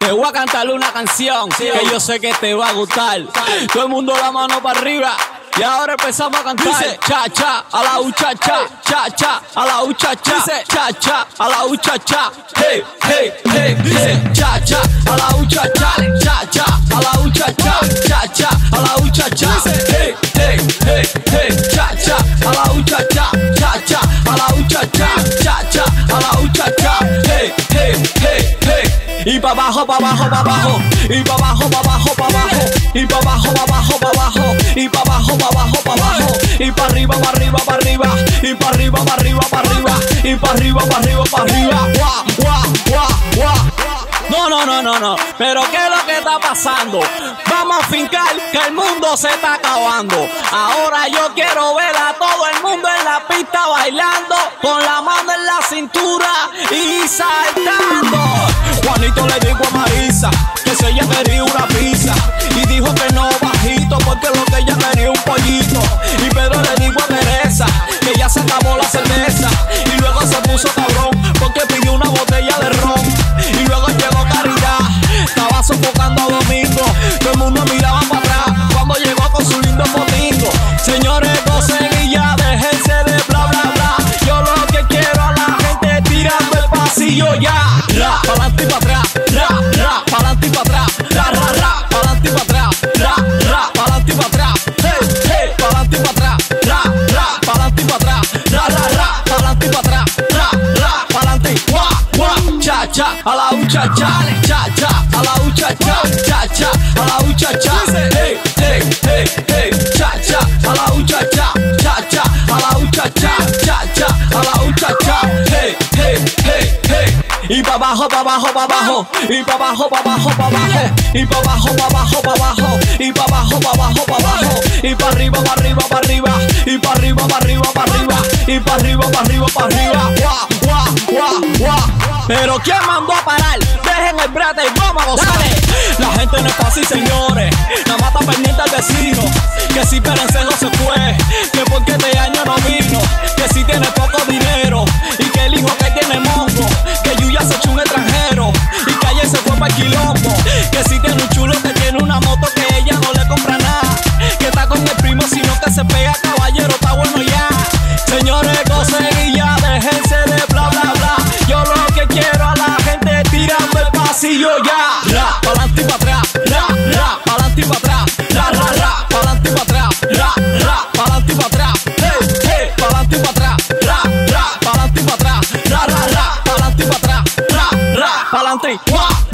Te voy a cantarle una canción que yo sé que te va a gustar. Todo el mundo la mano para arriba. Y ahora empezamos a cantar. Dice cha cha a la ucha cha, cha. cha a la ucha cha, dice cha cha a la ucha cha. Hey, hey, hey, dice cha cha a la ucha cha, cha. cha a la ucha cha, cha Y pa' abajo, pa' abajo, pa' abajo. Y pa' abajo, pa' abajo, pa' abajo. Y pa' abajo, pa' abajo, pa' abajo. Y pa' abajo, pa' abajo, pa' abajo. Y pa' arriba, pa' arriba, pa' arriba. Y pa' arriba, pa' arriba, pa' arriba. Y pa' arriba, pa' arriba, pa' arriba. No, no, no, no, no. Pero ¿qué es lo que está pasando? Vamos a fincar que el mundo se está acabando. Ahora yo quiero ver a todo el mundo en la pista bailando con la mano en la cintura y saltando. Le dijo a Marisa que si ella quería una pizza y dijo que no bajito porque lo que ella quería un pollito. Y Pedro le dijo a Teresa que ya se acabó la cerveza y luego se puso cabrón porque pidió una botella de ron. Y luego llegó Caridad, estaba sofocando a Domingo. Todo el mundo miraba para atrás cuando llegó con su lindo motingo. Señores, gocen y ya déjense de bla bla bla. Yo lo que quiero a la gente tirando el pasillo ya. A la ucha, cha, cha, cha, a la ucha, cha, cha, cha, a la ucha, cha, hey, hey, hey, hey, cha, cha, a la ucha, cha, cha, cha, a la ucha, cha, cha, cha, a la ucha, cha, hey, hey, hey, hey. Y pa' abajo, pa' abajo, pa' abajo, y pa' abajo, pa' abajo, pa' abajo, y pa' abajo, pa' abajo, pa' abajo, y pa' abajo, pa' abajo, pa' abajo, y pa' arriba, pa' arriba, pa' arriba, y pa' arriba, pa' arriba, pa' arriba, y pa' arriba, pa' arriba, pa' arriba, guau, guau, guau, guau. Pero ¿quién mandó a parar? Dejen el brete y vamos a gozar. La gente no es fácil, señores. La mata pendiente al vecino. Que si Perencejo se fue,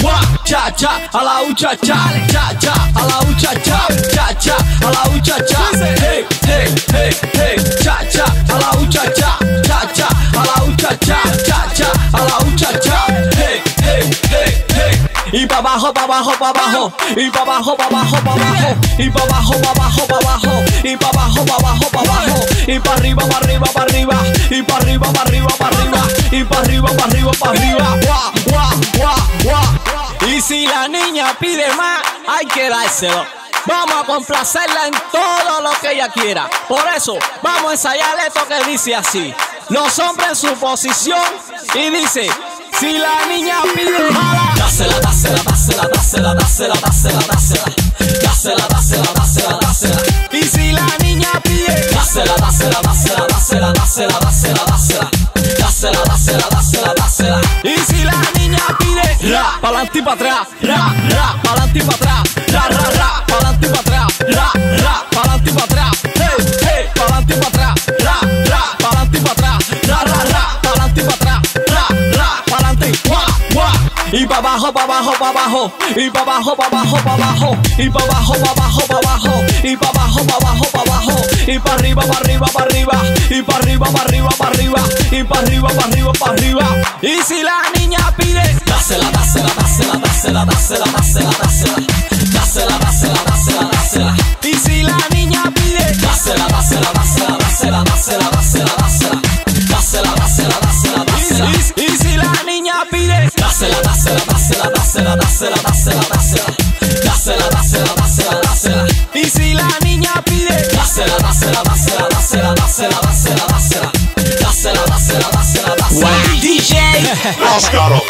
guá, cha, cha, a la ucha, cha, cha, cha, a la ucha, cha, cha, cha, a la ucha, cha, hey, hey, hey, hey, cha, cha, a la ucha, cha, cha, cha, a la ucha, cha, cha, cha, a la ucha, cha, hey, hey, hey, hey. Y pa' abajo, pa' abajo, pa' abajo, y pa' abajo, pa' abajo, pa' abajo, y pa' abajo, pa' abajo, pa' abajo, y pa' abajo, pa' abajo, pa' abajo, y pa' arriba, pa' arriba, pa' arriba, y pa' arriba, pa' arriba, pa' arriba, y pa' arriba, pa' arriba, pa' arriba, Y la niña pide más, hay que dárselo. Vamos a complacerla en todo lo que ella quiera. Por eso, vamos a ensayar esto que dice así. Los hombres en su posición y dice, si la niña pide jala, dásela, dásela, dásela, dásela, dásela, dásela, dásela. Dásela, dásela, dásela, dásela. Y si la niña pide, dásela, dásela, dásela, dásela, dásela, dásela, dásela. Dásela, dásela, dásela. Y si la niña pide, ra, pa'lante y pa' atrás, ra, ra, pa'lante y pa' atrás, abajo, y pa' abajo, pa' abajo, pa' abajo, y pa' abajo, pa' abajo, pa' abajo, y pa' abajo, pa' abajo, pa' abajo, y pa' arriba, pa' arriba, pa' arriba, y pa' arriba, pa' arriba, pa' arriba, y pa' arriba, pa' arriba, pa' arriba. Y si la niña pide, dásela, dásela, dásela, dásela, dásela, dásela, dásela, dásela, dásela, dásela, dásela, dásela, dásela. Dásela, dásela, dásela, dásela. Y si la niña pide, dásela, dásela, dásela, dásela, dásela, dásela, dásela. Dásela, dásela, dásela, dásela. DJ Oscaro.